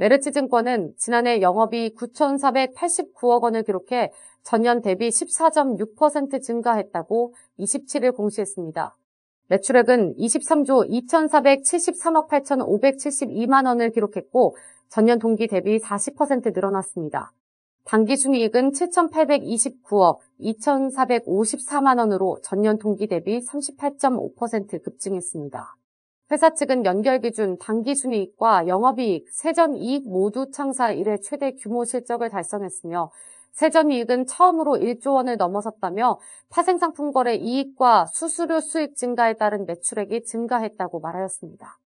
메르츠 증권은 지난해 영업이 9,489억 원을 기록해 전년 대비 14.6% 증가했다고 27일 공시했습니다. 매출액은 23조 2,473억 8,572만 원을 기록했고 전년 동기 대비 40% 늘어났습니다. 당기순이익은 7,829억 2,454만 원으로 전년 동기 대비 38.5% 급증했습니다. 회사 측은 연결 기준 당기순이익과 영업이익, 세전이익 모두 창사 이래 최대 규모 실적을 달성했으며 세전이익은 처음으로 1조 원을 넘어섰다며 파생상품 거래 이익과 수수료 수익 증가에 따른 매출액이 증가했다고 말하였습니다.